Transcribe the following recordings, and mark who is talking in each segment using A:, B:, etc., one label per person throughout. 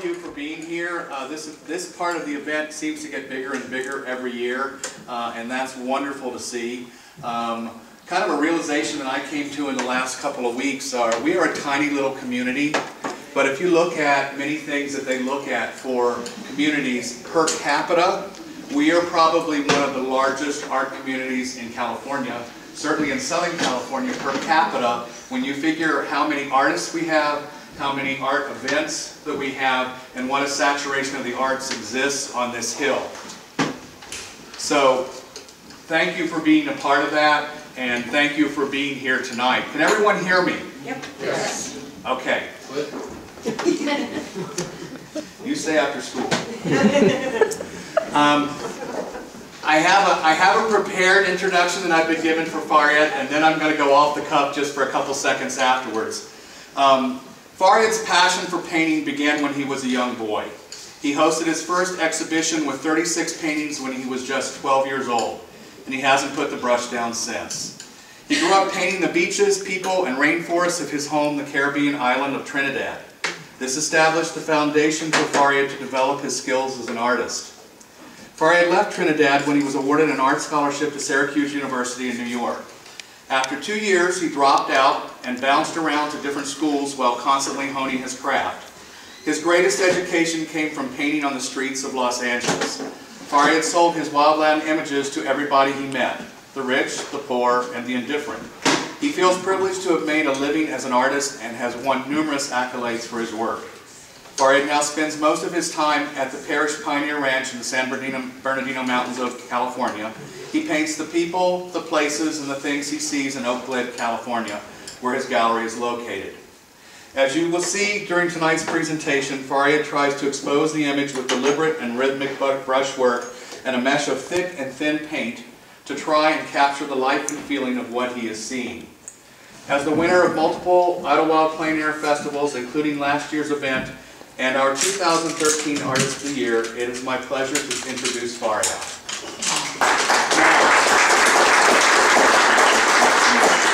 A: of you for being here. Uh, this, this part of the event seems to get bigger and bigger every year, uh, and that's wonderful to see. Um, kind of a realization that I came to in the last couple of weeks are we are a tiny little community, but if you look at many things that they look at for communities per capita, we are probably one of the largest art communities in California, certainly in Southern California per capita. When you figure how many artists we have, how many art events that we have, and what a saturation of the arts exists on this hill. So, thank you for being a part of that, and thank you for being here tonight. Can everyone hear me?
B: Yep.
C: Yes.
A: Okay. you stay after school. Um, I have, a, I have a prepared introduction that I've been given for Faryad, and then I'm going to go off the cuff just for a couple seconds afterwards. Um, Faryad's passion for painting began when he was a young boy. He hosted his first exhibition with 36 paintings when he was just 12 years old, and he hasn't put the brush down since. He grew up painting the beaches, people, and rainforests of his home, the Caribbean island of Trinidad. This established the foundation for Faryad to develop his skills as an artist. Faryad left Trinidad when he was awarded an art scholarship to Syracuse University in New York. After two years, he dropped out and bounced around to different schools while constantly honing his craft. His greatest education came from painting on the streets of Los Angeles. Faryad sold his wildland images to everybody he met, the rich, the poor, and the indifferent. He feels privileged to have made a living as an artist and has won numerous accolades for his work. Faryad now spends most of his time at the Parrish Pioneer Ranch in the San Bernardino, Bernardino Mountains of California. He paints the people, the places, and the things he sees in Oak Glen, California, where his gallery is located. As you will see during tonight's presentation, Faryad tries to expose the image with deliberate and rhythmic brushwork and a mesh of thick and thin paint to try and capture the life and feeling of what he is seeing. As the winner of multiple Idyllwild Plein Air festivals, including last year's event, and our 2013 Artist of the Year, it is my pleasure to introduce Faryad.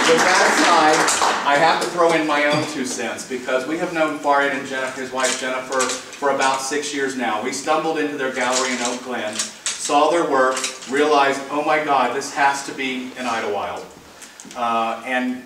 A: With that aside, I have to throw in my own two cents because we have known Faryad and Jennifer, his wife Jennifer for about six years now. We stumbled into their gallery in Oak Glen, saw their work, realized, oh my God, this has to be an Idyllwild. Uh, and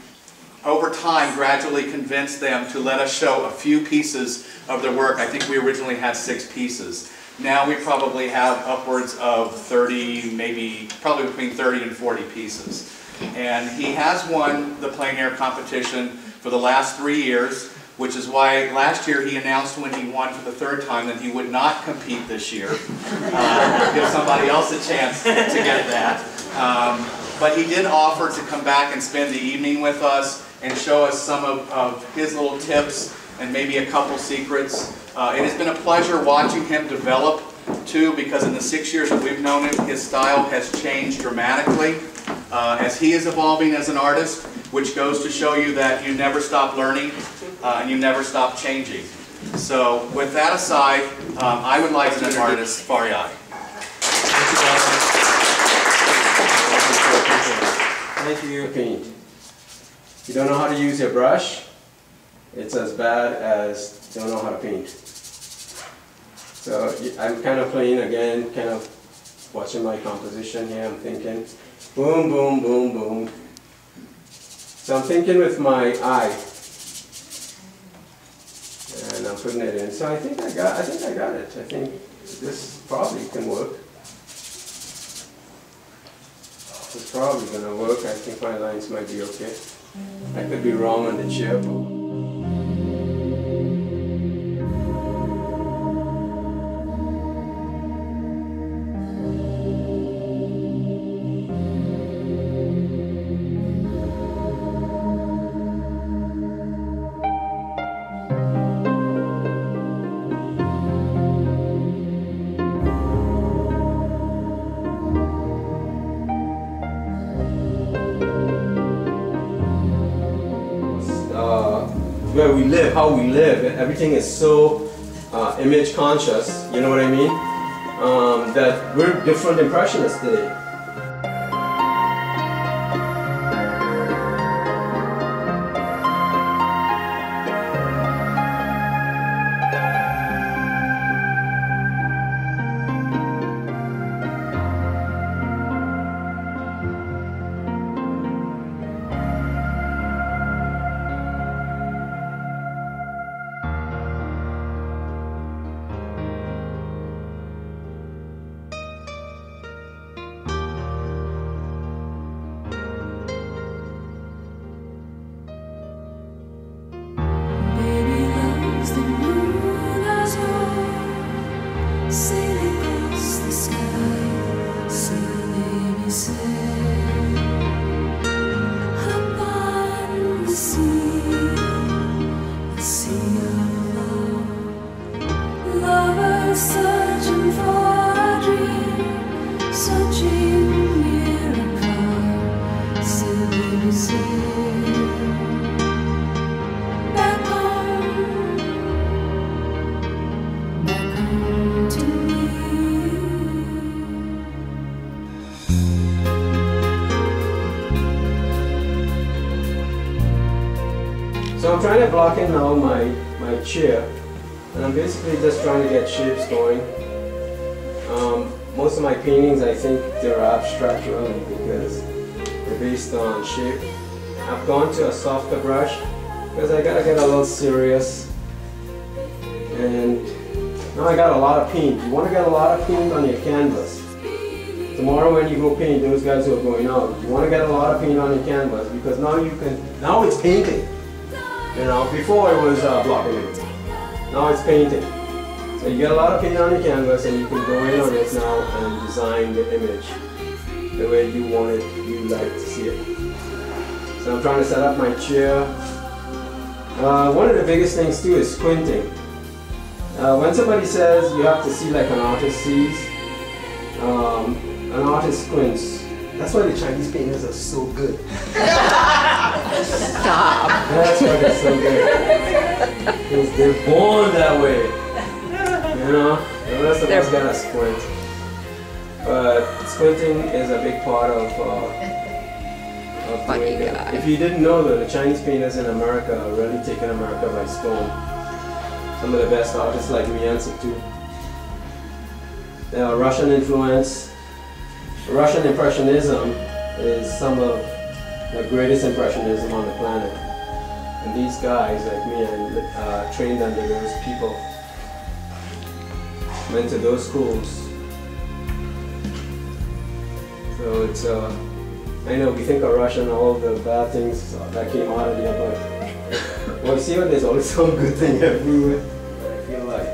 A: over time gradually convinced them to let us show a few pieces of their work. I think we originally had six pieces. Now we probably have upwards of 30, maybe probably between 30 and 40 pieces. And he has won the plein air competition for the last three years, which is why last year he announced when he won for the third time that he would not compete this year. Uh, give somebody else a chance to get that. Um, but he did offer to come back and spend the evening with us and show us some of, of his little tips and maybe a couple secrets. Uh, it has been a pleasure watching him develop too because in the six years that we've known him, his style has changed dramatically uh, as he is evolving as an artist, which goes to show you that you never stop learning uh, and you never stop changing. So with that aside, um, I would like to introduce artist Faryad.
C: Thank you, Paint. You don't know how to use your brush? It's as bad as don't know how to paint. So I'm kind of playing again, kind of watching my composition here. I'm thinking, boom, boom, boom, boom. So I'm thinking with my eye, and I'm putting it in. So I think I got, I think I got it. I think this probably can work. It's probably gonna work. I think my lines might be okay. I could be wrong on the chip. Where we live, how we live, everything is so uh, image conscious, you know what I mean? Um, that we're different impressionists today. So I'm trying to block in now my, my chair. And I'm basically just trying to get shapes going. Um, most of my paintings, I think they're abstract really because they're based on shape. I've gone to a softer brush because I gotta get a little serious. And now I got a lot of paint. You wanna get a lot of paint on your canvas. Tomorrow when you go paint, those guys who are going out, you wanna get a lot of paint on your canvas because now you can, now it's painting. You know, before it was uh, blocking it. Now it's painting. So you get a lot of paint on your canvas and you can go in on it now and design the image the way you want it, you like to see it. So I'm trying to set up my chair. Uh, one of the biggest things too is squinting. Uh, when somebody says you have to see like an artist sees, um, an artist squints. That's why the Chinese painters are so good.
B: Stop.
C: That's why they're so good. Because they're born that way. You know? The rest of us
B: They're-
C: gotta squint. But squinting is a big part of, uh, of
B: Funny
C: doing it.
B: guy.
C: If you didn't know that the Chinese painters in America are really taking America by storm. Some of the best artists like Mian Situ. They are Russian influence. Russian Impressionism is some of the greatest impressionism on the planet. And these guys, like me, and uh, trained under those people, went to those schools. So it's, uh, I know we think of Russia and all the bad things that came out of there, but well, see, what there's always some good thing everywhere. I feel like,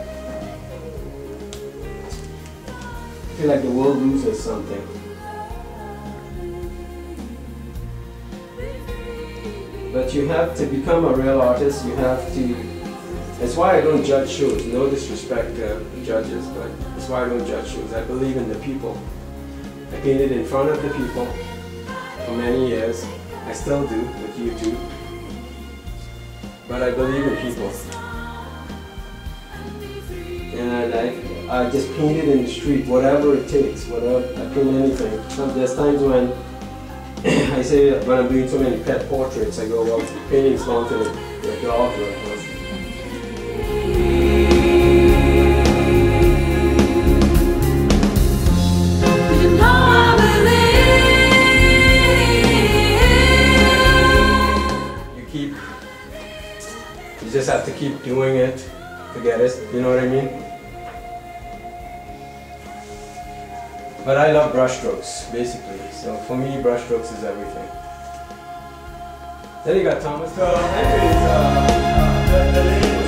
C: I feel like the world loses something. But you have to become a real artist, you have to. That's why I don't judge shows. No disrespect to judges, but that's why I don't judge shows. I believe in the people. I painted in front of the people for many years. I still do with YouTube. But I believe in people. And I, I just painted in the street, whatever it takes, whatever, I paint anything. There's times when I say when I'm doing so many pet portraits, I go, well, painting's gone to the, dog. or- or-
D: You know I believe.
C: you keep you just have to keep doing it to get it you know what i mean but i love brushstrokes basically. So for me brushstrokes is everything. Then you got thomas. So anyways, uh, uh,